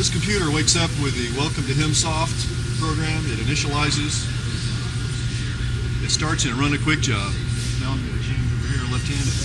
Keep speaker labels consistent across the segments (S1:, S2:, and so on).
S1: This computer wakes up with the Welcome to HimSoft program. It initializes. It starts in Run a Quick Job. Now I'm going to change over here left-handed.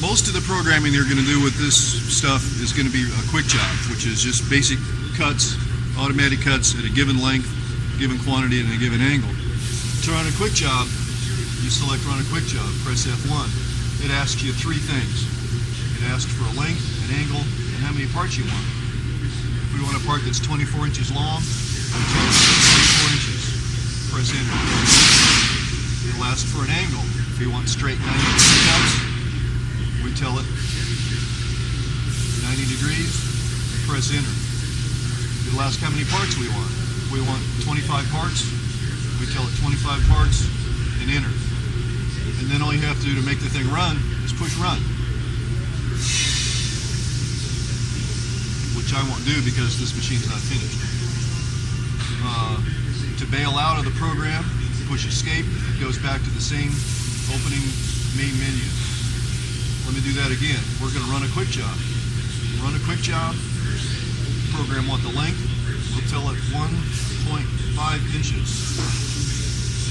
S1: Most of the programming they're going to do with this stuff is going to be a quick job, which is just basic cuts, automatic cuts at a given length, given quantity, and a given angle. To run a quick job, you select Run a Quick Job, press F1. It asks you three things. It asks for a length, an angle, and how many parts you want. We want a part that's 24 inches long, tell 24 inches. Press Enter. It'll ask for an angle. If you want straight 90 degree cuts, we tell it 90 degrees, press Enter. It'll ask how many parts we want. We want 25 parts, we tell it 25 parts and enter. And then all you have to do to make the thing run is push run. Which I won't do because this machine's not finished. Uh, to bail out of the program, push escape, it goes back to the same opening main menu. Let me do that again. We're going to run a quick job. Run a quick job, program want the length, we'll tell it 1.5 inches.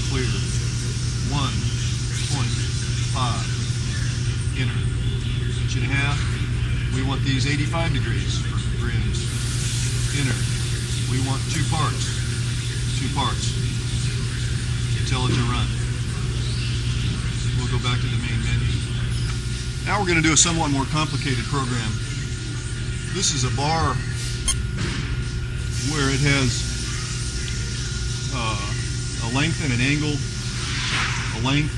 S1: Clear. 1.5. Enter. Inch and a half. We want these 85 degrees for. Enter. We want two parts. Two parts. To run. We'll go back to the main menu. Now we're going to do a somewhat more complicated program. This is a bar where it has uh, a length and an angle, a length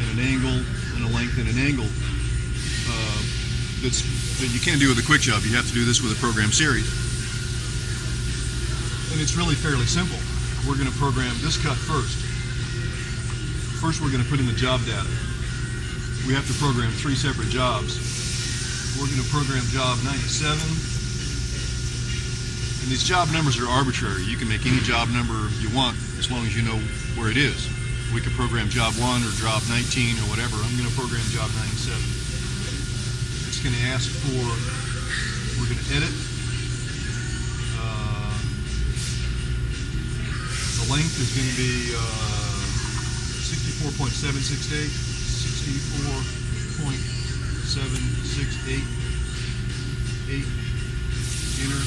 S1: and an angle, and a length and an angle. Uh, that's that you can't do with a quick job. You have to do this with a program series. And it's really fairly simple. We're going to program this cut first. First, we're going to put in the job data. We have to program three separate jobs. We're going to program job 97. And these job numbers are arbitrary. You can make any job number you want as long as you know where it is. We could program job 1 or job 19 or whatever. I'm going to program job 97. Going to ask for, we're going to edit. Uh, the length is going to be uh, 64.768, 64.768, 8, enter.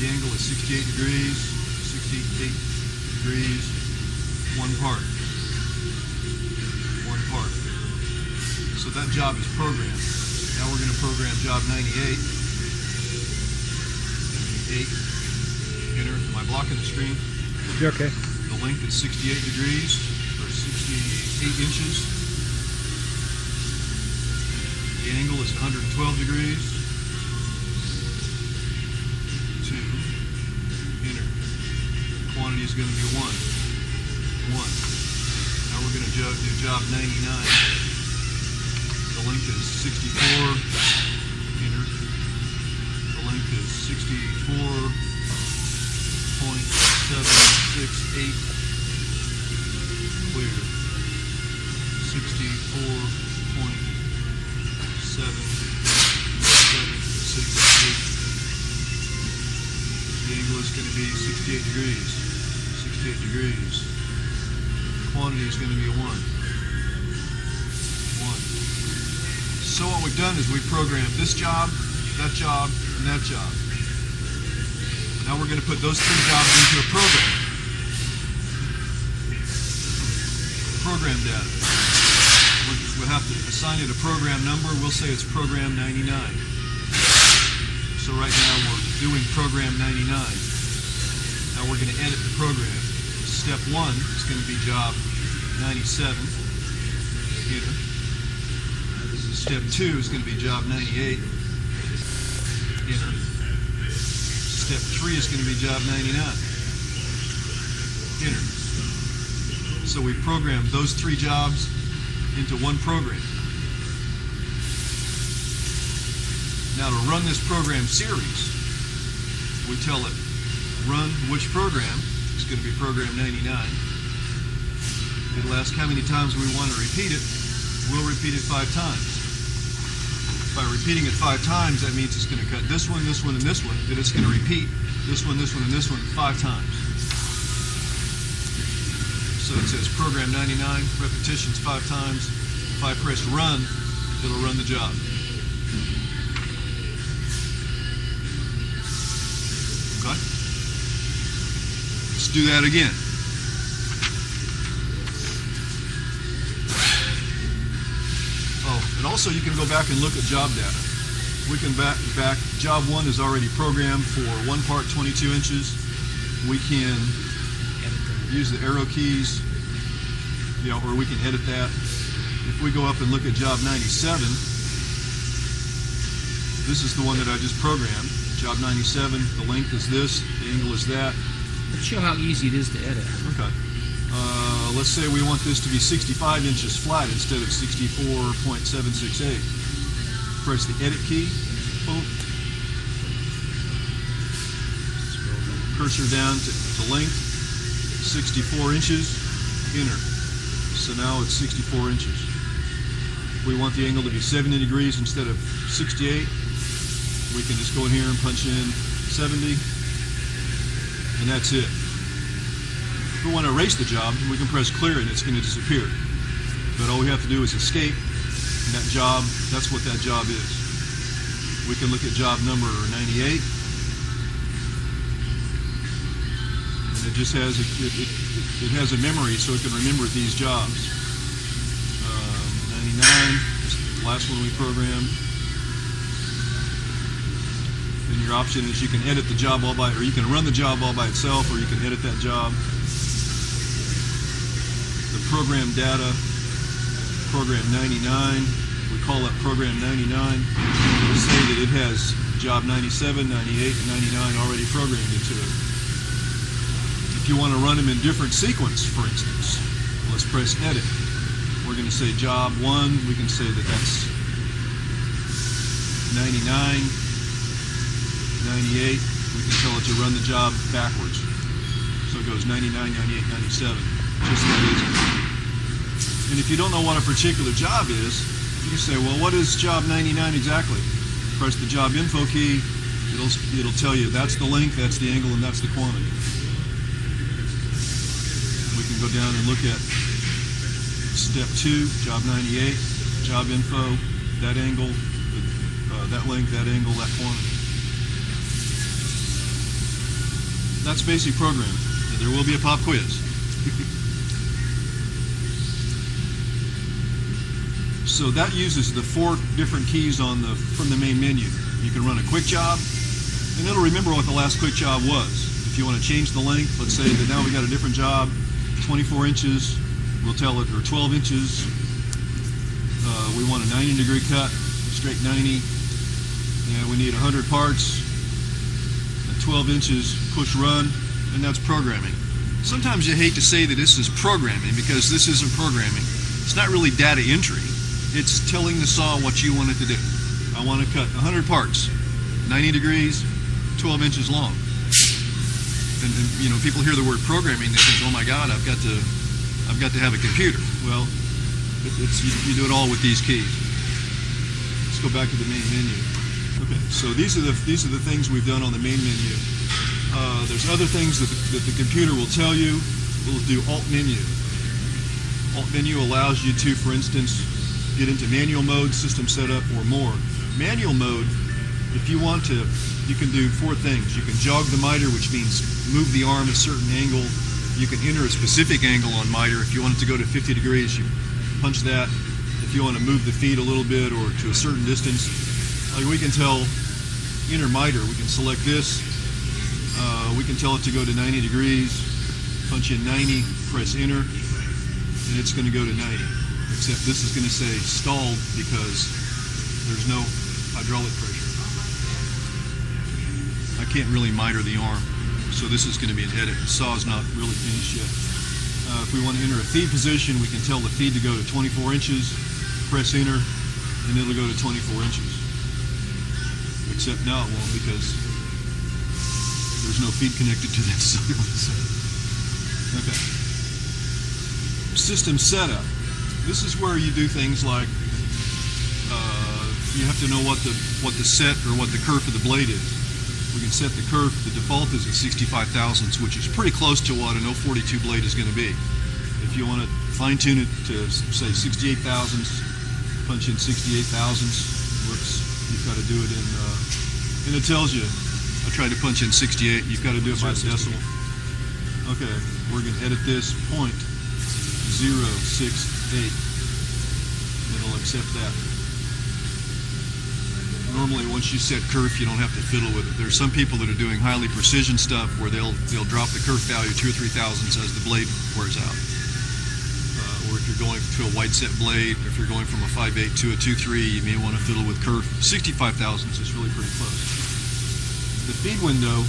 S1: The angle is 68 degrees, 68 degrees, one part. One part. So that job is programmed. Now we're going to program job 98. 8. Enter. Am I blocking the screen?
S2: You're okay.
S1: The length is 68 degrees, or 68 inches. The angle is 112 degrees. 2. Enter. Quantity is going to be 1. 1. Now we're going to do job 99. The length is 64. Enter. The length is 64.768. Clear. 64.7768. The angle is going to be 68 degrees. 68 degrees. Quantity is going to be 1. So what we've done is we've programmed this job, that job, and that job. Now we're going to put those three jobs into a program. Program data. We'll have to assign it a program number. We'll say it's program 99. So right now we're doing program 99. Now we're going to edit the program. Step one is going to be job 97. Enter. Step two is going to be job 98. Enter. Step three is going to be job 99. Enter. So we programmed those three jobs into one program. Now to run this program series, we tell it run which program. It's going to be program 99. It'll ask how many times we want to repeat it. We'll repeat it five times. By repeating it five times, that means it's going to cut this one, this one, and this one. Then it's going to repeat this one, this one, and this one five times. So it says program 99, repetitions five times. If I press run, it'll run the job. Okay? Let's do that again. And also you can go back and look at job data. We can back, back job one is already programmed for one part 22 inches. We can use the arrow keys, you know, or we can edit that. If we go up and look at job 97, this is the one that I just programmed. Job 97, the length is this, the angle is that.
S2: Let's show how easy it is to edit.
S1: Okay. Uh, Uh, let's say we want this to be 65 inches flat instead of 64.768. Press the edit key. Boom. Cursor down to, to length. 64 inches. Enter. So now it's 64 inches. We want the angle to be 70 degrees instead of 68. We can just go in here and punch in 70. And that's it. If we want to erase the job, we can press clear and it's going to disappear. But all we have to do is escape, and that job, that's what that job is. We can look at job number 98. And it just has a, it, it, it has a memory so it can remember these jobs. Um, 99, the last one we programmed. And your option is you can edit the job all by, or you can run the job all by itself, or you can edit that job. The program data, program 99, we call that program 99 to say that it has job 97, 98, and 99 already programmed into it. If you want to run them in different sequence, for instance, let's press edit. We're going to say job 1, we can say that that's 99, 98, we can tell it to run the job backwards. So it goes 99, 98, 97. Just that easy. And if you don't know what a particular job is, you say, well, what is job 99 exactly? Press the job info key. It'll, it'll tell you that's the length, that's the angle, and that's the quantity. We can go down and look at step two, job 98, job info, that angle, uh, that length, that angle, that quantity. That's basic programming. There will be a pop quiz. so that uses the four different keys on the from the main menu. You can run a quick job, and it'll remember what the last quick job was. If you want to change the length, let's say that now we got a different job, 24 inches, we'll tell it, or 12 inches. Uh, we want a 90 degree cut, straight 90, and we need 100 parts, 12 inches push run, and that's programming. Sometimes you hate to say that this is programming because this isn't programming. It's not really data entry. It's telling the saw what you want it to do. I want to cut 100 parts, 90 degrees, 12 inches long. And, and you know, people hear the word programming, they think, "Oh my God, I've got to, I've got to have a computer." Well, it, it's you, you do it all with these keys. Let's go back to the main menu. Okay, so these are the these are the things we've done on the main menu. Uh, there's other things that the, that the computer will tell you. We'll do Alt menu. Alt menu allows you to, for instance, get into manual mode, system setup, or more. Manual mode, if you want to, you can do four things. You can jog the miter, which means move the arm a certain angle. You can enter a specific angle on miter. If you want it to go to 50 degrees, you punch that. If you want to move the feet a little bit or to a certain distance, like we can tell enter miter, we can select this. Uh, we can tell it to go to 90 degrees, punch in 90, press enter, and it's going to go to 90. Except this is going to say stalled because there's no hydraulic pressure. I can't really miter the arm, so this is going to be an edit. The saw's not really finished yet. Uh, if we want to enter a feed position, we can tell the feed to go to 24 inches, press enter, and it'll go to 24 inches. Except now it won't because there's no feed connected to that saw. okay. System setup. This is where you do things like uh, you have to know what the what the set or what the kerf of the blade is. We can set the kerf. The default is at 65 thousandths, which is pretty close to what an 042 blade is going to be. If you want to fine tune it to say 68 thousandths, punch in 68 thousandths. Whoops, you've got to do it in, uh, and it tells you. I tried to punch in 68. You've got to do it by the decimal. Okay, we're going to edit this point zero six eight. It'll accept that. Normally, once you set kerf, you don't have to fiddle with it. There's some people that are doing highly precision stuff where they'll they'll drop the kerf value two or three thousandths as the blade wears out. Uh, or if you're going to a wide set blade, if you're going from a 5.8 to a 2.3, you may want to fiddle with kerf. 65 thousandths is really pretty close. The feed window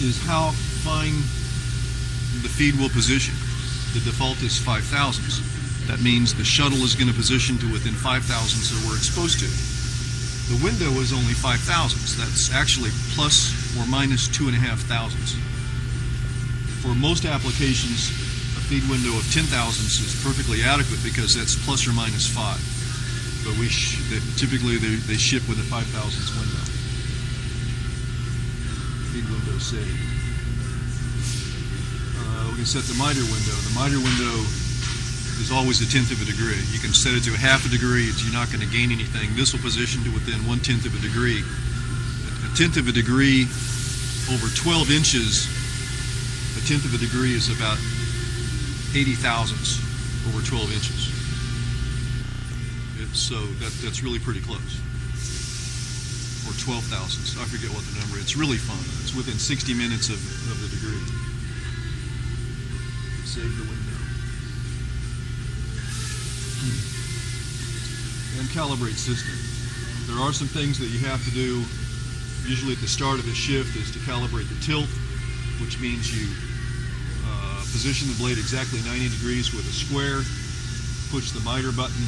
S1: is how fine the feed will position. The default is 5 thousandths. That means the shuttle is going to position to within 5 thousandths it's supposed to. The window is only 5 thousandths. That's actually plus or minus 2.5 thousandths. For most applications, a feed window of 10 thousandths is perfectly adequate because that's plus or minus 5. But we they, typically they, they ship with a 5 thousandths window. Feed window saved. Uh, we can set the miter window. The miter window is always a tenth of a degree. You can set it to a half a degree, you're not going to gain anything. This will position to within one tenth of a degree. A tenth of a degree over 12 inches, a tenth of a degree is about 80 thousandths over 12 inches. It's, so that, that's really pretty close. Or 12 thousandths, I forget what the number is. It's really fine. It's within 60 minutes of, of the degree. Save the window. And calibrate system. There are some things that you have to do usually at the start of a shift is to calibrate the tilt, which means you uh, position the blade exactly 90 degrees with a square, push the miter button.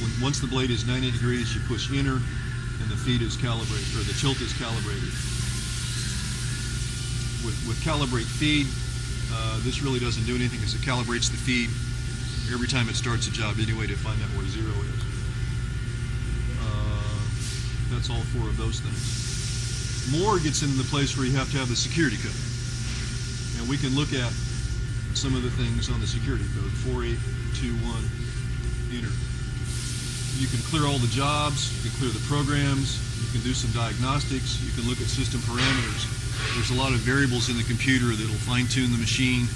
S1: When, once the blade is 90 degrees, you push enter, and the feed is calibrated, or the tilt is calibrated. With, with calibrate feed, uh, this really doesn't do anything because it calibrates the feed every time it starts a job anyway to find out where zero is. Uh, that's all four of those things. More gets into the place where you have to have the security code. And we can look at some of the things on the security code 4821 enter. You can clear all the jobs, you can clear the programs, you can do some diagnostics, you can look at system parameters. There's a lot of variables in the computer that'll fine tune the machine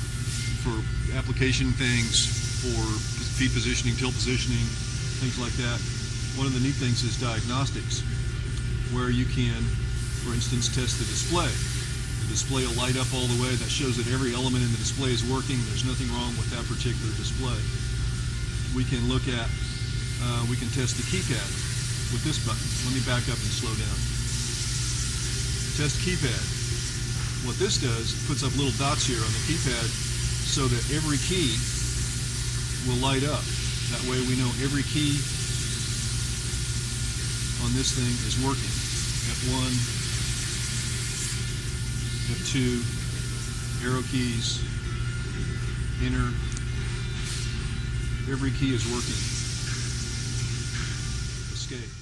S1: for application things, for feed positioning, tilt positioning, things like that. One of the neat things is diagnostics, where you can, for instance, test the display. The display will light up all the way. That shows that every element in the display is working. There's nothing wrong with that particular display. We can look at, uh, we can test the keypad with this button. Let me back up and slow down. Test keypad. What this does, puts up little dots here on the keypad so that every key will light up. That way we know every key on this thing is working. F1, F2, arrow keys, enter. Every key is working. Escape.